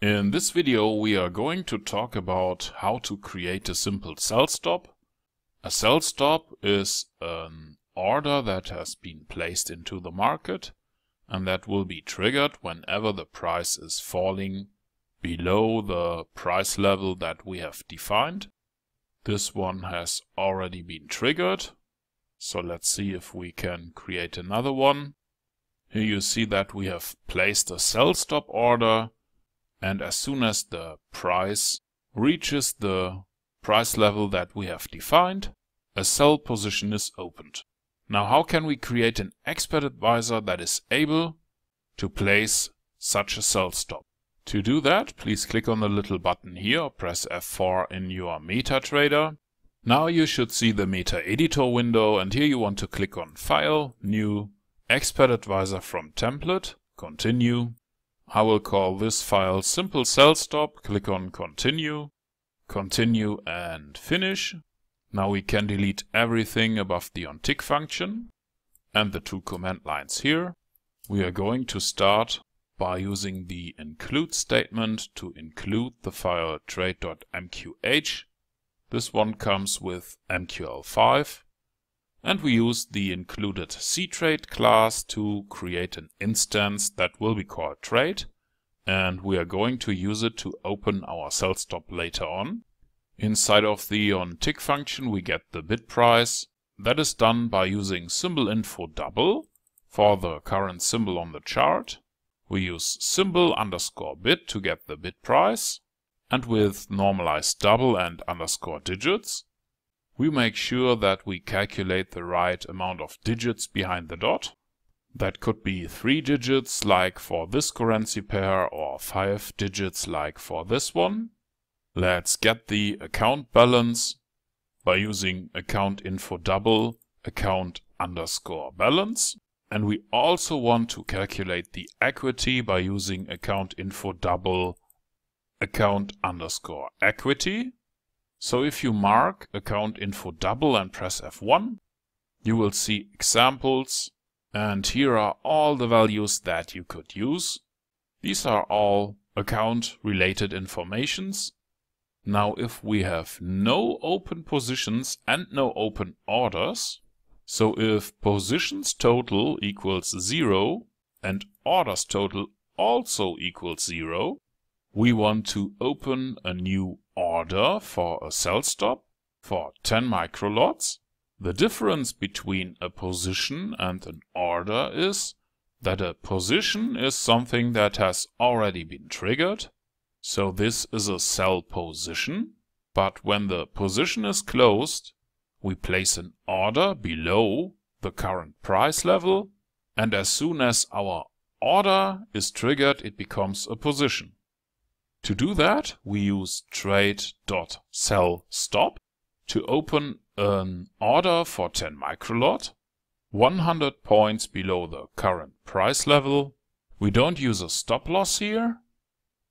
In this video we are going to talk about how to create a simple sell stop. A sell stop is an order that has been placed into the market and that will be triggered whenever the price is falling below the price level that we have defined. This one has already been triggered. So let's see if we can create another one. Here you see that we have placed a sell stop order and as soon as the price reaches the price level that we have defined, a sell position is opened. Now how can we create an expert advisor that is able to place such a sell stop? To do that, please click on the little button here press F4 in your MetaTrader. Now you should see the MetaEditor window and here you want to click on File, New, Expert Advisor from Template, Continue. I will call this file Simple Sell Stop, click on Continue, Continue and Finish. Now we can delete everything above the onTick function and the two comment lines here. We are going to start by using the include statement to include the file trade.mqh. This one comes with MQL5. And we use the included ctrade class to create an instance that will be called trade. And we are going to use it to open our sell stop later on. Inside of the onTick function we get the bid price. That is done by using symbol info double for the current symbol on the chart we use symbol underscore bid to get the bid price. And with normalized double and underscore digits, we make sure that we calculate the right amount of digits behind the dot. That could be three digits like for this currency pair or five digits like for this one. Let's get the account balance by using account info double account underscore balance. And we also want to calculate the equity by using account info double account underscore equity. So if you mark account info double and press F1, you will see examples and here are all the values that you could use. These are all account related informations. Now if we have no open positions and no open orders, so if positions total equals 0 and orders total also equals 0, we want to open a new order for a sell stop for 10 microlots. The difference between a position and an order is that a position is something that has already been triggered. So this is a sell position. But when the position is closed, we place an order below the current price level and as soon as our order is triggered it becomes a position. To do that we use trade.sellStop to open an order for 10 microlot 100 points below the current price level. We don't use a stop loss here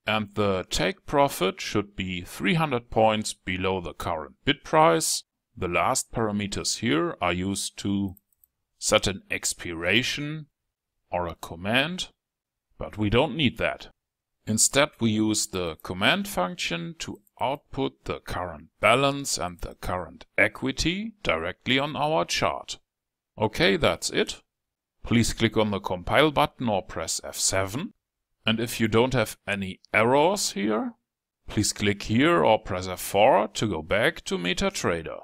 and the take profit should be 300 points below the current bid price the last parameters here are used to set an expiration or a command, but we don't need that. Instead we use the comment function to output the current balance and the current equity directly on our chart. Okay, that's it. Please click on the compile button or press F7. And if you don't have any errors here, please click here or press F4 to go back to MetaTrader.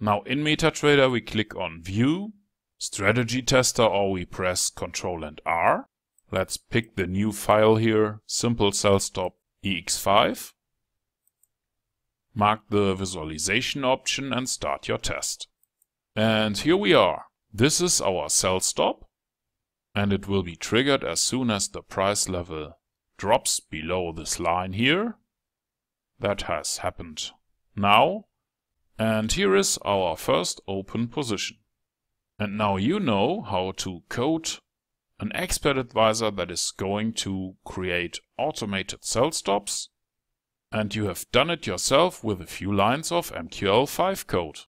Now in MetaTrader we click on View, Strategy Tester or we press Ctrl and R. Let's pick the new file here, Simple Sell Stop EX5. Mark the visualization option and start your test. And here we are. This is our sell stop and it will be triggered as soon as the price level drops below this line here. That has happened now and here is our first open position. And now you know how to code an expert advisor that is going to create automated sell stops. And you have done it yourself with a few lines of MQL5 code.